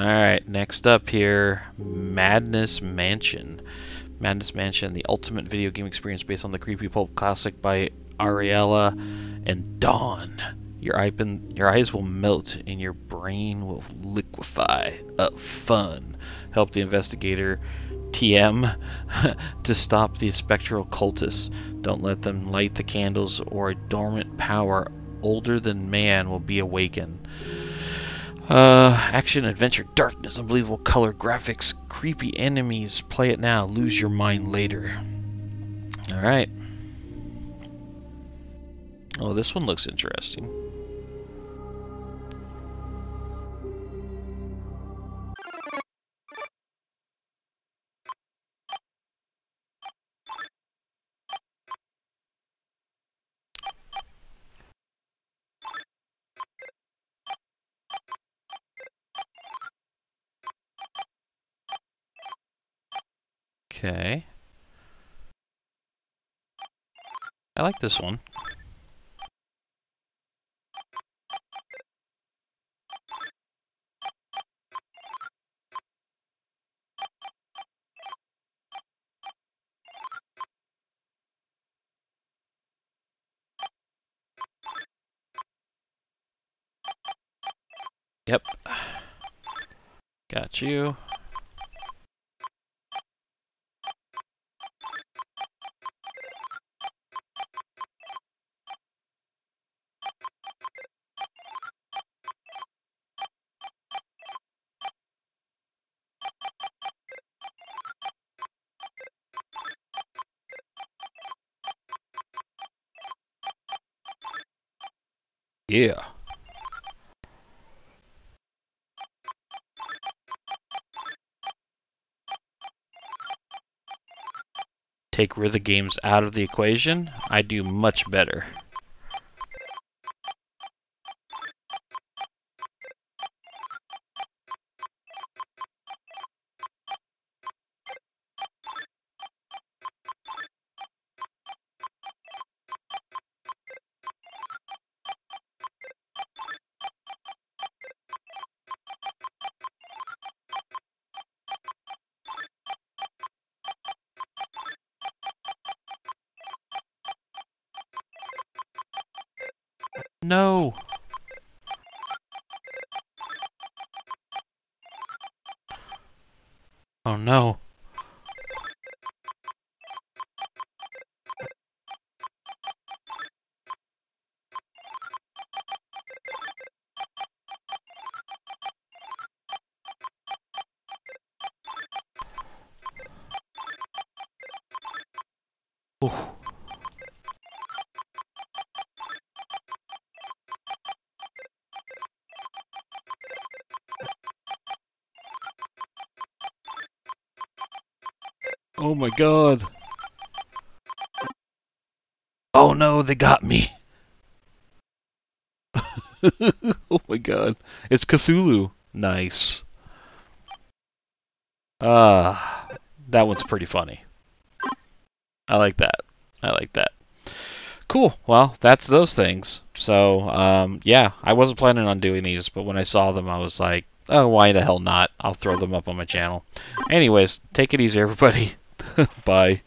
Alright, next up here, Madness Mansion. Madness Mansion, the ultimate video game experience based on the creepy pulp classic by Ariella and Dawn. Your, eye, your eyes will melt and your brain will liquefy. Fun. Help the investigator TM to stop the spectral cultists. Don't let them light the candles or a dormant power older than man will be awakened. Uh, action, adventure, darkness, unbelievable color, graphics, creepy enemies. Play it now, lose your mind later. Alright. Oh, this one looks interesting. Okay. I like this one. Yep. Got you. Yeah. Take Rhythm Games out of the equation, I do much better. No! Oh no. Ooh. Oh my god. Oh no, they got me. oh my god. It's Cthulhu. Nice. Ah, uh, that one's pretty funny. I like that. I like that. Cool. Well, that's those things. So, um, yeah, I wasn't planning on doing these, but when I saw them, I was like, oh, why the hell not? I'll throw them up on my channel. Anyways, take it easy, everybody. Bye.